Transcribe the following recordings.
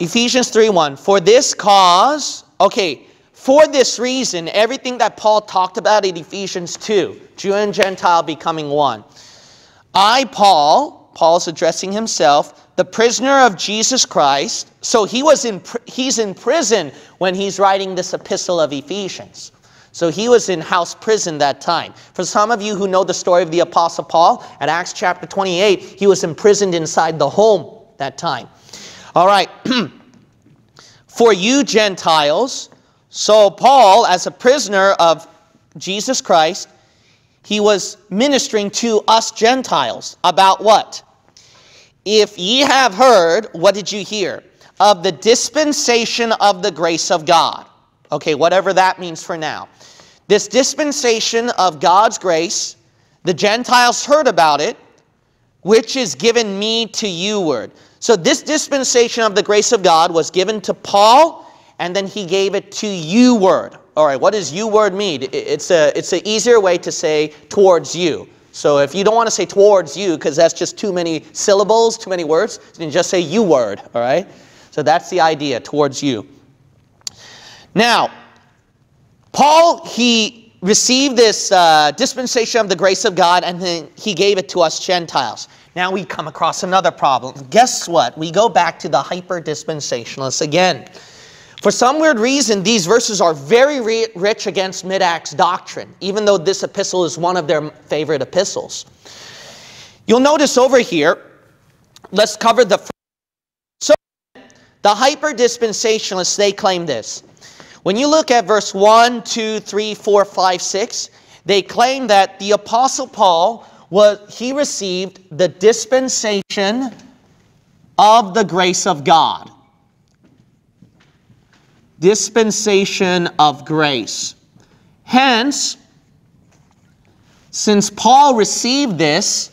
Ephesians 3 1. For this cause, okay, for this reason, everything that Paul talked about in Ephesians 2, Jew and Gentile becoming one. I, Paul, Paul's addressing himself, the prisoner of Jesus Christ. So he was in he's in prison when he's writing this epistle of Ephesians. So he was in house prison that time. For some of you who know the story of the apostle Paul, at Acts chapter 28, he was imprisoned inside the home that time. All right. For you Gentiles, so Paul as a prisoner of Jesus Christ, he was ministering to us Gentiles about what? If ye have heard, what did you hear? Of the dispensation of the grace of God. Okay, whatever that means for now. This dispensation of God's grace, the Gentiles heard about it, which is given me to you-ward. So this dispensation of the grace of God was given to Paul, and then he gave it to you-ward. All right, what does you-ward mean? It's a it's an easier way to say towards you. So if you don't want to say towards you, because that's just too many syllables, too many words, then just say you-ward, all right? So that's the idea, towards you. Now, Paul, he received this uh, dispensation of the grace of God, and then he gave it to us Gentiles. Now we come across another problem. Guess what? We go back to the hyper dispensationalists again. For some weird reason, these verses are very rich against mid-acts doctrine, even though this epistle is one of their favorite epistles. You'll notice over here, let's cover the first. so the hyper dispensationalists, they claim this. When you look at verse 1, 2, 3, 4, 5, 6, they claim that the apostle Paul was he received the dispensation of the grace of God dispensation of grace. Hence, since Paul received this,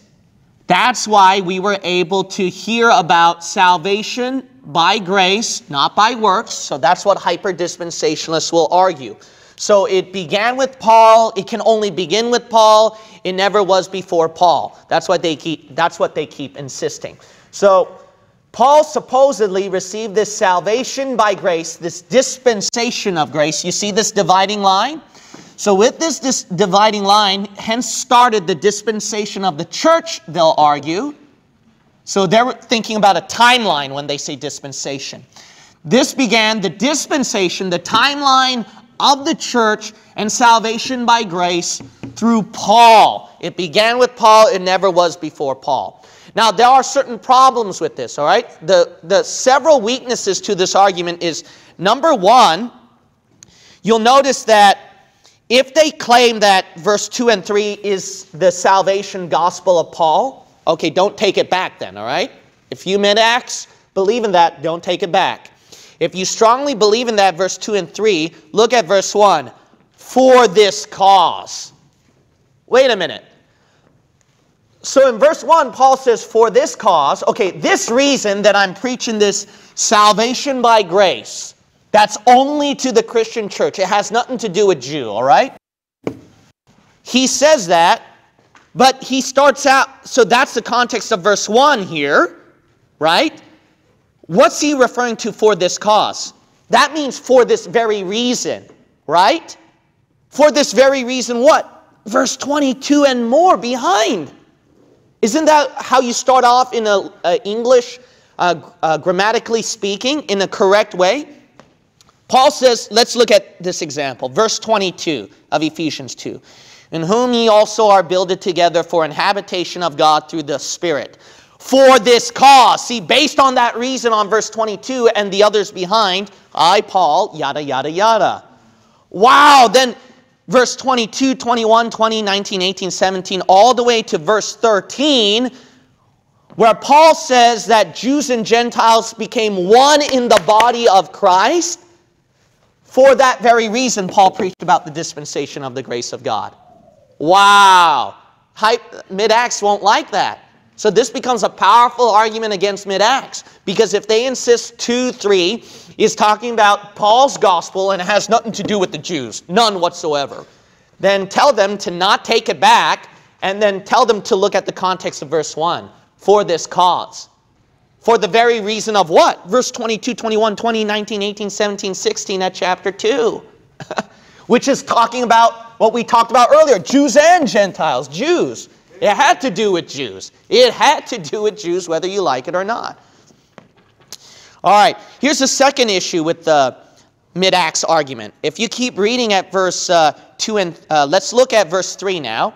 that's why we were able to hear about salvation by grace, not by works. So that's what hyper dispensationalists will argue. So it began with Paul, it can only begin with Paul, it never was before Paul. That's what they keep that's what they keep insisting. So Paul supposedly received this salvation by grace, this dispensation of grace. You see this dividing line? So, with this, this dividing line, hence started the dispensation of the church, they'll argue. So, they're thinking about a timeline when they say dispensation. This began the dispensation, the timeline of the church and salvation by grace through Paul. It began with Paul, it never was before Paul. Now, there are certain problems with this, all right? The, the several weaknesses to this argument is number one, you'll notice that if they claim that verse 2 and 3 is the salvation gospel of Paul, okay, don't take it back then, all right? If you mid-acts believe in that, don't take it back. If you strongly believe in that, verse 2 and 3, look at verse 1. For this cause. Wait a minute. So in verse 1, Paul says, For this cause, okay, this reason that I'm preaching this salvation by grace, that's only to the Christian church. It has nothing to do with Jew, all right? He says that, but he starts out, so that's the context of verse 1 here, right? What's he referring to for this cause? That means for this very reason, right? For this very reason, what? Verse 22 and more behind. Isn't that how you start off in a, a English, uh, uh, grammatically speaking, in a correct way? Paul says, let's look at this example. Verse 22 of Ephesians 2. In whom ye also are builded together for an habitation of God through the Spirit. For this cause. See, based on that reason on verse 22 and the others behind, I, Paul, yada, yada, yada. Wow, then verse 22, 21, 20, 19, 18, 17, all the way to verse 13, where Paul says that Jews and Gentiles became one in the body of Christ. For that very reason, Paul preached about the dispensation of the grace of God. Wow. Mid-Acts won't like that. So this becomes a powerful argument against mid-Acts. Because if they insist 2, 3 is talking about Paul's gospel and it has nothing to do with the Jews, none whatsoever, then tell them to not take it back and then tell them to look at the context of verse 1. For this cause. For the very reason of what? Verse 22, 21, 20, 19, 18, 17, 16 at chapter 2. Which is talking about what we talked about earlier Jews and Gentiles. Jews. It had to do with Jews. It had to do with Jews, whether you like it or not. All right, here's the second issue with the mid Acts argument. If you keep reading at verse uh, 2 and uh, let's look at verse 3 now.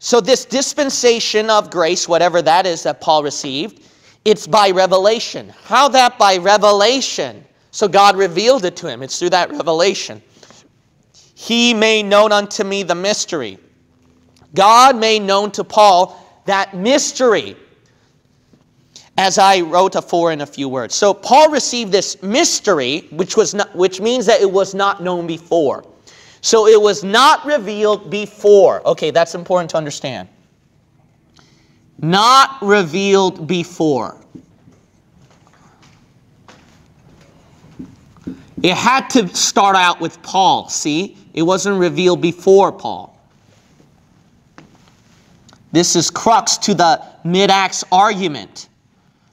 So, this dispensation of grace, whatever that is that Paul received, it's by revelation. How that by revelation? So God revealed it to him. It's through that revelation. He made known unto me the mystery. God made known to Paul that mystery, as I wrote afore in a few words. So Paul received this mystery, which was not, which means that it was not known before. So it was not revealed before. Okay, that's important to understand not revealed before. It had to start out with Paul, see? It wasn't revealed before Paul. This is crux to the mid-acts argument.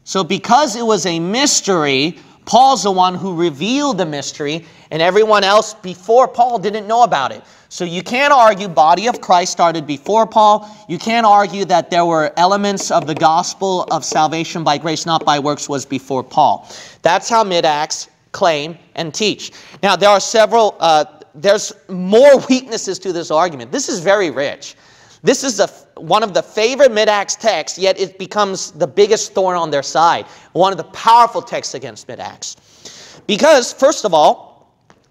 So because it was a mystery, Paul's the one who revealed the mystery, and everyone else before Paul didn't know about it. So you can't argue body of Christ started before Paul. You can't argue that there were elements of the gospel of salvation by grace, not by works, was before Paul. That's how mid-acts claim and teach. Now there are several, uh, there's more weaknesses to this argument. This is very rich. This is a, one of the favorite mid-acts texts, yet it becomes the biggest thorn on their side. One of the powerful texts against mid-acts. Because, first of all,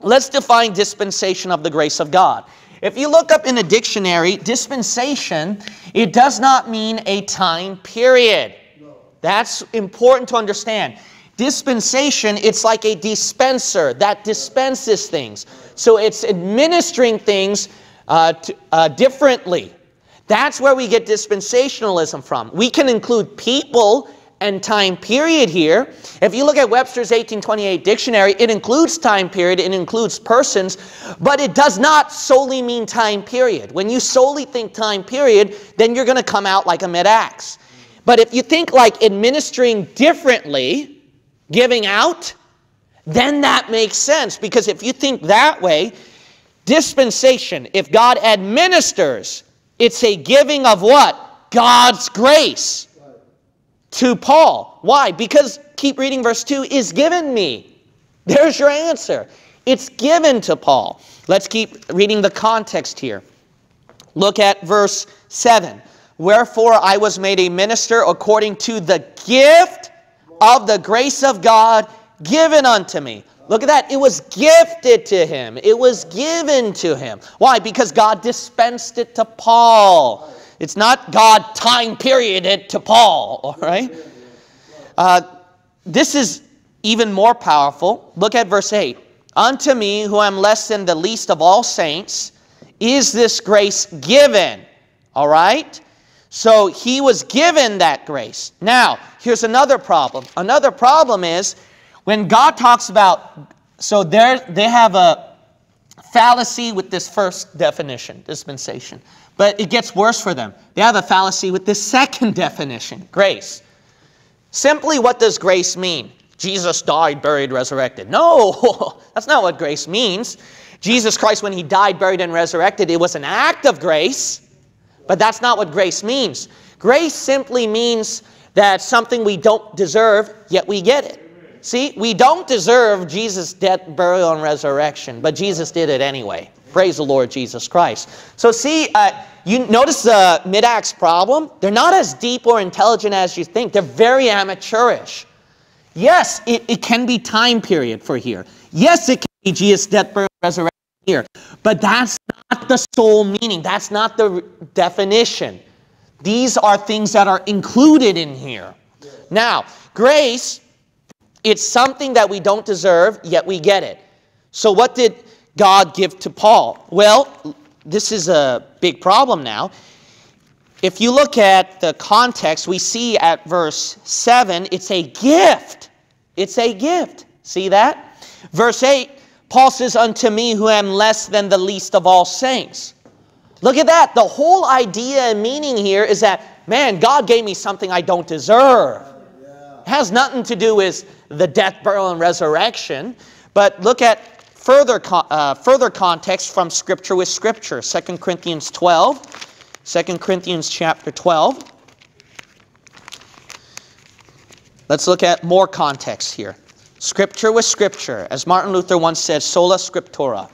Let's define dispensation of the grace of God. If you look up in a dictionary, dispensation, it does not mean a time period. That's important to understand. Dispensation, it's like a dispenser that dispenses things. So it's administering things uh, to, uh, differently. That's where we get dispensationalism from. We can include people and time period here. If you look at Webster's 1828 dictionary, it includes time period, it includes persons, but it does not solely mean time period. When you solely think time period, then you're going to come out like a mid-acts. But if you think like administering differently, giving out, then that makes sense. Because if you think that way, dispensation, if God administers, it's a giving of what? God's grace to Paul. Why? Because, keep reading verse 2, is given me. There's your answer. It's given to Paul. Let's keep reading the context here. Look at verse 7. Wherefore I was made a minister according to the gift of the grace of God given unto me. Look at that. It was gifted to him. It was given to him. Why? Because God dispensed it to Paul. It's not God time perioded to Paul, all right? Uh, this is even more powerful. Look at verse 8. Unto me, who am less than the least of all saints, is this grace given. All right? So he was given that grace. Now, here's another problem. Another problem is when God talks about, so there they have a fallacy with this first definition, dispensation. But it gets worse for them. They have a fallacy with this second definition, grace. Simply, what does grace mean? Jesus died, buried, resurrected. No, that's not what grace means. Jesus Christ, when he died, buried, and resurrected, it was an act of grace, but that's not what grace means. Grace simply means that something we don't deserve, yet we get it. See, we don't deserve Jesus' death, burial, and resurrection, but Jesus did it anyway. Praise the Lord Jesus Christ. So see, uh, you notice the mid-acts problem? They're not as deep or intelligent as you think. They're very amateurish. Yes, it, it can be time period for here. Yes, it can be Jesus' death, burial, and resurrection here. But that's not the sole meaning. That's not the definition. These are things that are included in here. Now, grace it's something that we don't deserve, yet we get it. So, what did God give to Paul? Well, this is a big problem now. If you look at the context, we see at verse 7, it's a gift. It's a gift. See that? Verse 8, Paul says, Unto me who am less than the least of all saints. Look at that. The whole idea and meaning here is that, man, God gave me something I don't deserve. Has nothing to do with the death, burial, and resurrection. But look at further, uh, further context from Scripture with Scripture. 2 Corinthians 12. 2 Corinthians chapter 12. Let's look at more context here. Scripture with Scripture. As Martin Luther once said, sola scriptura.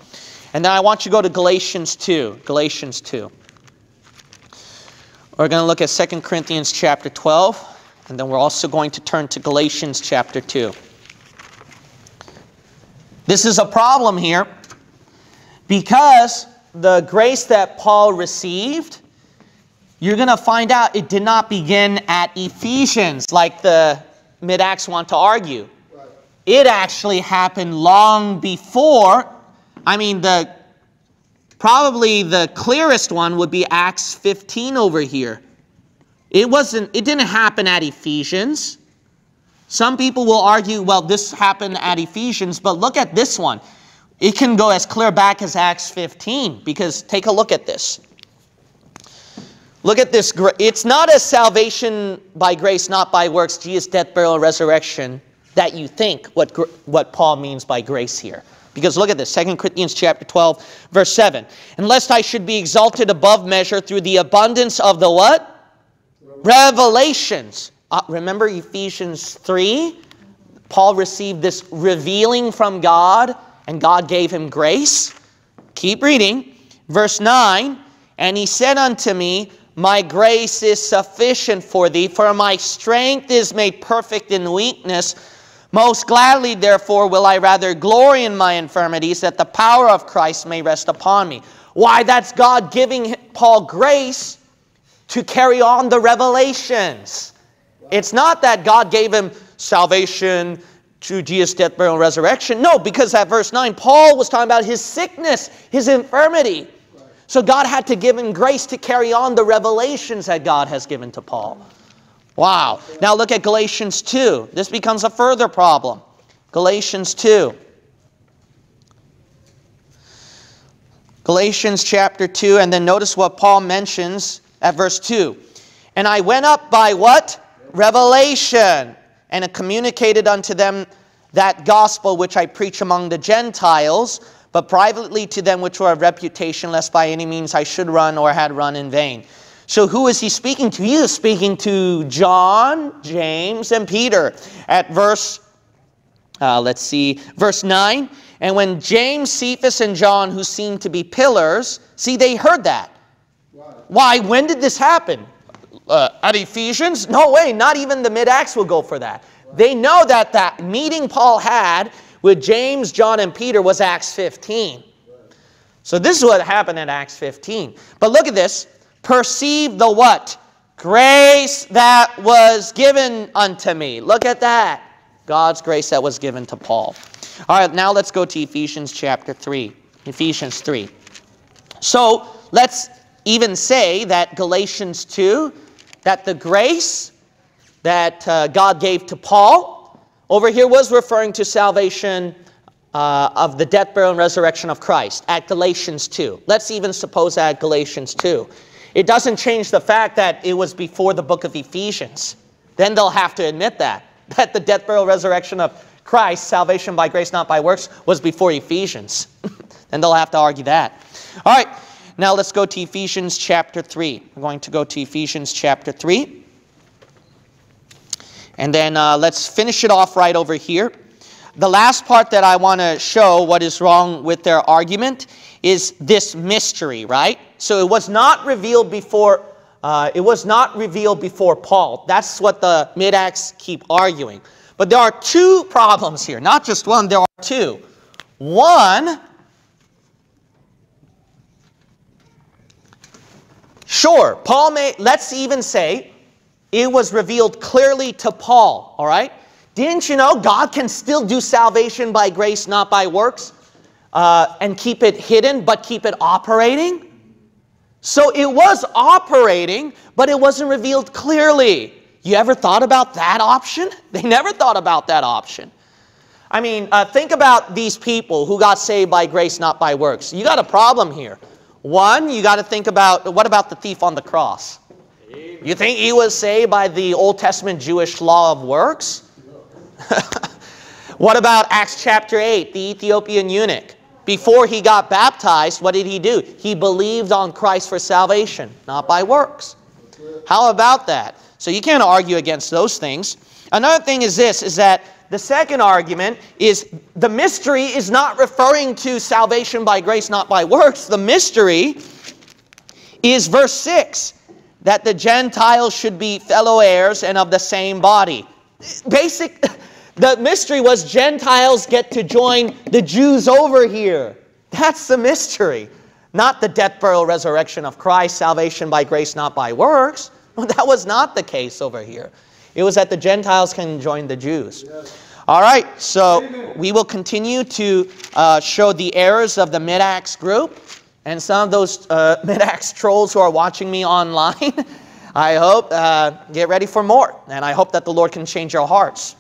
And then I want you to go to Galatians 2. Galatians 2. We're going to look at 2 Corinthians chapter 12, and then we're also going to turn to Galatians chapter 2. This is a problem here because the grace that Paul received, you're going to find out it did not begin at Ephesians like the mid-acts want to argue. It actually happened long before. I mean, the probably the clearest one would be Acts 15 over here. It wasn't it didn't happen at Ephesians. Some people will argue, well, this happened at Ephesians, but look at this one. It can go as clear back as Acts 15 because take a look at this. Look at this. It's not a salvation by grace, not by works, Jesus' death, burial, resurrection that you think what, what Paul means by grace here. Because look at this, 2 Corinthians chapter 12, verse 7. And lest I should be exalted above measure through the abundance of the what? Revelations. Uh, remember Ephesians 3? Paul received this revealing from God, and God gave him grace. Keep reading. Verse 9, And he said unto me, My grace is sufficient for thee, for my strength is made perfect in weakness. Most gladly, therefore, will I rather glory in my infirmities, that the power of Christ may rest upon me. Why? That's God giving Paul grace to carry on the revelations. It's not that God gave him salvation through Jesus' death, burial, and resurrection. No, because at verse 9, Paul was talking about his sickness, his infirmity. So God had to give him grace to carry on the revelations that God has given to Paul. Wow. Now look at Galatians 2. This becomes a further problem. Galatians 2. Galatians chapter 2, and then notice what Paul mentions at verse 2. And I went up by what? Revelation. And communicated unto them that gospel which I preach among the Gentiles, but privately to them which were of reputation, lest by any means I should run or had run in vain. So who is he speaking to? He is speaking to John, James, and Peter. At verse, uh, let's see, verse 9. And when James, Cephas, and John, who seemed to be pillars, see, they heard that. Why? When did this happen? Uh, at Ephesians? No way, not even the mid-acts will go for that. They know that that meeting Paul had with James, John, and Peter was Acts 15. So this is what happened in Acts 15. But look at this perceive the what? Grace that was given unto me. Look at that. God's grace that was given to Paul. All right, now let's go to Ephesians chapter 3. Ephesians 3. So let's even say that Galatians 2, that the grace that uh, God gave to Paul over here was referring to salvation uh, of the death, burial, and resurrection of Christ at Galatians 2. Let's even suppose that Galatians 2. It doesn't change the fact that it was before the book of Ephesians. Then they'll have to admit that, that the death, burial, resurrection of Christ, salvation by grace, not by works, was before Ephesians. then they'll have to argue that. All right, now let's go to Ephesians chapter 3. We're going to go to Ephesians chapter 3. And then uh, let's finish it off right over here. The last part that I want to show what is wrong with their argument is this mystery, right? So it was not revealed before uh, it was not revealed before Paul. That's what the mid-acts keep arguing. But there are two problems here, not just one, there are two. One, sure, Paul may, let's even say it was revealed clearly to Paul, all right? Didn't you know God can still do salvation by grace, not by works? Uh, and keep it hidden, but keep it operating? So it was operating, but it wasn't revealed clearly. You ever thought about that option? They never thought about that option. I mean, uh, think about these people who got saved by grace, not by works. You got a problem here. One, you got to think about what about the thief on the cross? You think he was saved by the Old Testament Jewish law of works? what about Acts chapter 8, the Ethiopian eunuch? Before he got baptized, what did he do? He believed on Christ for salvation, not by works. How about that? So you can't argue against those things. Another thing is this is that the second argument is the mystery is not referring to salvation by grace, not by works. The mystery is verse 6 that the Gentiles should be fellow heirs and of the same body. Basic, the mystery was Gentiles get to join the Jews over here. That's the mystery. Not the death, burial, resurrection of Christ, salvation by grace, not by works. That was not the case over here. It was that the Gentiles can join the Jews. Yes. All right, so Amen. we will continue to uh, show the errors of the Mid-Acts group and some of those uh, Mid-Acts trolls who are watching me online. I hope, uh, get ready for more. And I hope that the Lord can change your hearts.